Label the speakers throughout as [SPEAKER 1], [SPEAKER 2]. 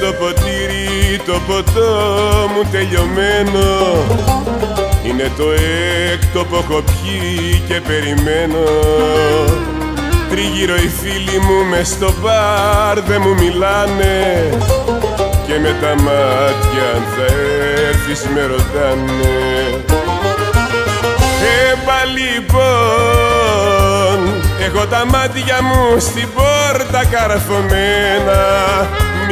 [SPEAKER 1] Το ποτήρι, το ποτό μου τελειωμένο. Είναι το έκτο που έχω πιει και περιμένω. Τριγύρω οι φίλοι μου μες στο μπαρ δεν μου μιλάνε. Και με τα μάτια αν θα έρθεις με ρωτάνε. Έμπα λοιπόν, έχω τα μάτια μου στην πόρτα καρφωμένα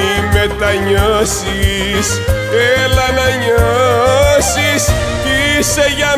[SPEAKER 1] Μη μετανιώσεις, έλα να νιώσεις. Κι είσαι για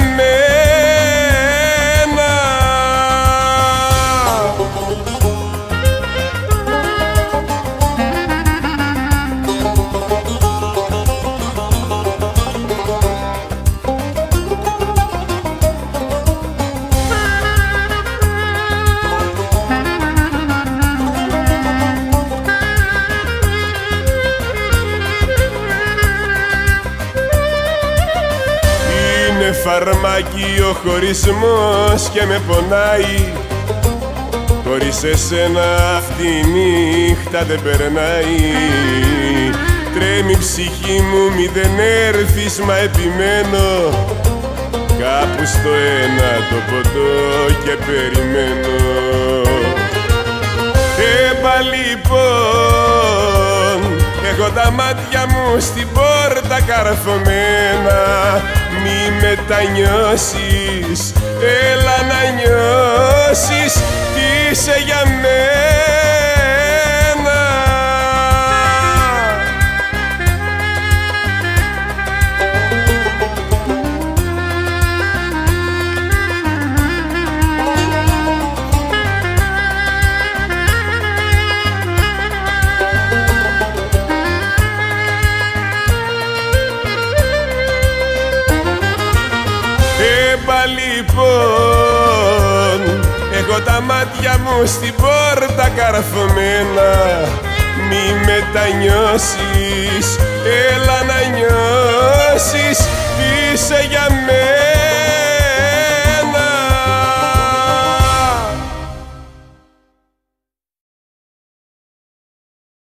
[SPEAKER 1] φαρμάκι ο χωρισμός και με πονάει. Χωρίς εσένα αυτή η νύχτα δεν περνάει. Τρέμει η ψυχή μου μη δεν έρθεις μα επιμένω. Κάπου στο ένα το ποτό και περιμένω. Έμπα λοιπόν, έχω τα μάτια μου στην πόρτα καρφωμένα μη μετανιώσεις. Έλα να νιώσεις. Τι είσαι για μένα λοιπόν. Έχω τα μάτια μου στην πόρτα καρφωμένα Μη μετανιώσεις, έλα